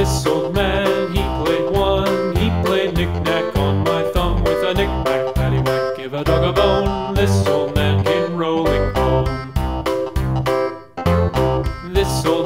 This old man, he played one, he played knick-knack on my thumb with a knick-knack, paddywhack, give a dog a bone. This old man came rolling home. This old